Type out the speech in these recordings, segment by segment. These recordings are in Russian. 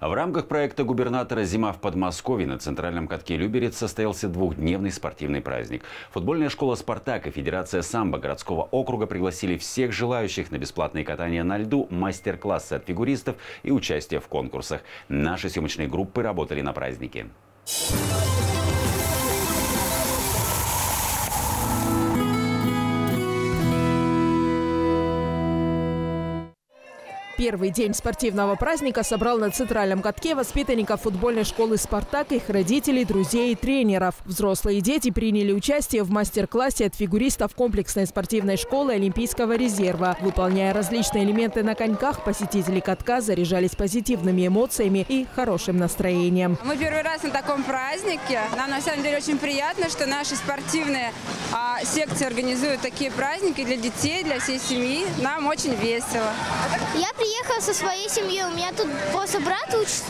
В рамках проекта губернатора «Зима в Подмосковье» на центральном катке Люберец состоялся двухдневный спортивный праздник. Футбольная школа «Спартак» и Федерация самбо городского округа пригласили всех желающих на бесплатное катание на льду, мастер-классы от фигуристов и участие в конкурсах. Наши съемочные группы работали на празднике. Первый день спортивного праздника собрал на центральном катке воспитанников футбольной школы «Спартак», их родителей, друзей и тренеров. Взрослые дети приняли участие в мастер-классе от фигуристов комплексной спортивной школы Олимпийского резерва. Выполняя различные элементы на коньках, посетители катка заряжались позитивными эмоциями и хорошим настроением. Мы первый раз на таком празднике. Нам на самом деле очень приятно, что наши спортивные а, секции организуют такие праздники для детей, для всей семьи. Нам очень весело. Я приехала со своей семьей. У меня тут просто брат учится,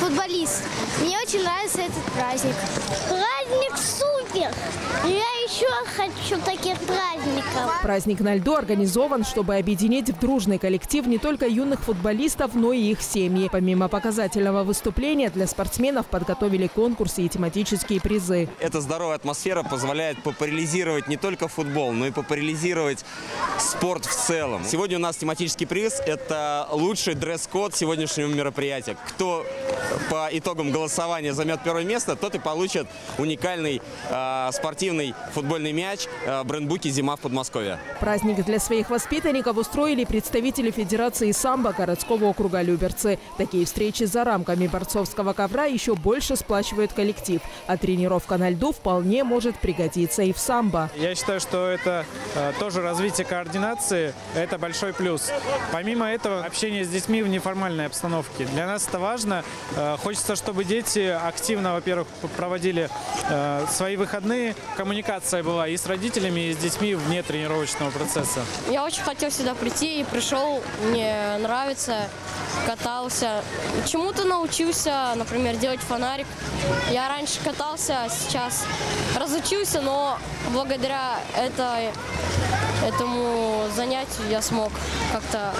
футболист. Мне очень нравится этот праздник. Праздник супер! Я еще хочу таких праздников. Праздник на льду организован, чтобы объединить в дружный коллектив не только юных футболистов, но и их семьи. Помимо показательного выступления, для спортсменов подготовили конкурсы и тематические призы. Эта здоровая атмосфера позволяет популяризировать не только футбол, но и популяризировать спорт в целом. Сегодня у нас тематический приз – это лучший дресс-код сегодняшнего мероприятия. Кто по итогам голосования займет первое место, тот и получит уникальный э, спортивный футбольный мяч э, брендбуки «Зима в Подмосковье». Праздник для своих воспитанников устроили представители Федерации самбо городского округа Люберцы. Такие встречи за рамками борцовского ковра еще больше сплачивают коллектив. А тренировка на льду вполне может пригодиться и в самбо. Я считаю, что это э, тоже развитие координации, это большой плюс. Помимо этого, общение с детьми в неформальной обстановке. Для нас это важно. Э, хочется, чтобы дети активно, во-первых, проводили э, свои выходные. Коммуникация была и с родителями, и с детьми вне тренировочного процесса. Я очень хотел сюда прийти и пришел. Мне нравится, катался. Чему-то научился, например, делать фонарик. Я раньше катался, а сейчас разучился, но благодаря это, этому занятию я смог как-то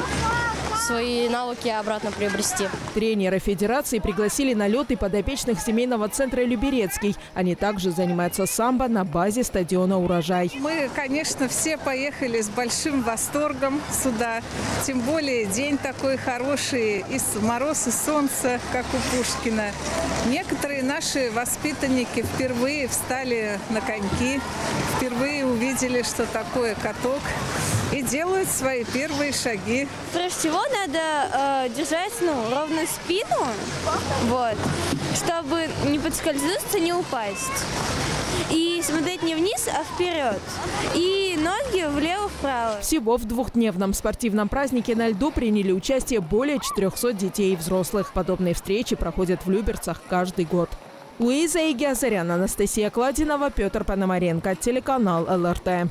свои навыки обратно приобрести. Тренеры федерации пригласили на лед и подопечных семейного центра «Люберецкий». Они также занимаются самбо на базе стадиона «Урожай». Мы, конечно, все поехали с большим восторгом сюда. Тем более день такой хороший, и мороз, и солнце, как у Пушкина. Некоторые наши воспитанники впервые встали на коньки, впервые увидели, что такое каток и делают свои первые шаги. Прежде всего надо э, держать ну, ровную спину, вот, чтобы не подскользнуться, не упасть. И смотреть не вниз, а вперед. И ноги влево-вправо. Всего в двухдневном спортивном празднике на льду приняли участие более 400 детей и взрослых. Подобные встречи проходят в Люберцах каждый год. Луиза Игиазарян, Анастасия Кладинова, Петр Пономаренко, телеканал ЛРТ.